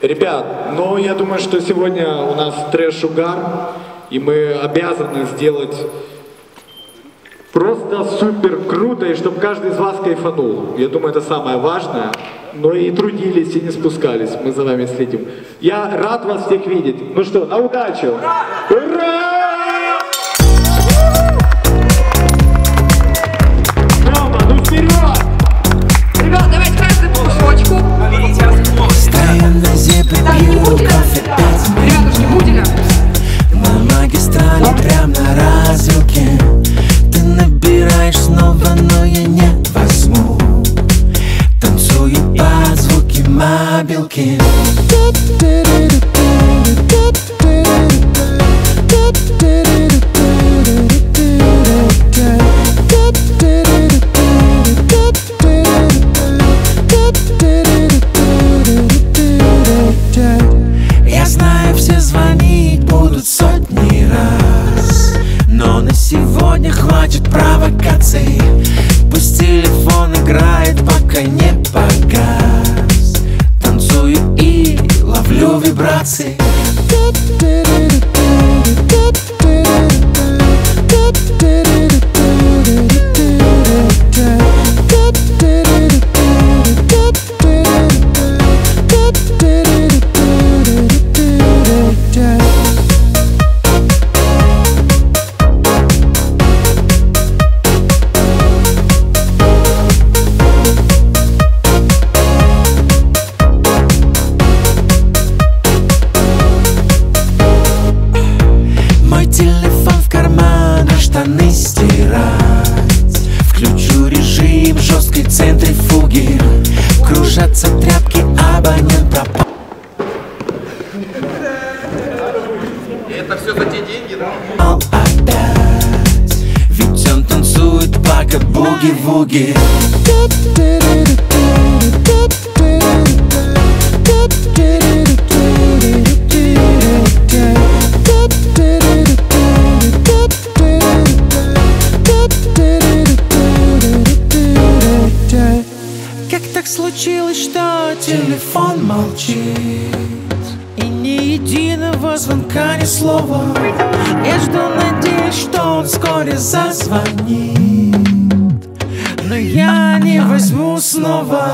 Ребят, ну я думаю, что сегодня у нас трэш-угар, и мы обязаны сделать просто супер круто, и чтобы каждый из вас кайфанул. Я думаю, это самое важное. Но и трудились, и не спускались. Мы за вами следим. Я рад вас всех видеть. Ну что, на удачу! Ура! Ура! Хватит провокаций. Пусть телефон играет, пока не погас. Танцую и ловлю вибрации штаны стирать Включу режим жесткой центрифуги Кружатся тряпки, абонент пропал. Это все за те деньги, да? опять. Ведь он танцует пока буги-вуги случилось, что телефон молчит. И ни единого звонка, ни слова. Я жду, надеюсь, что он вскоре зазвонит. Но я не возьму снова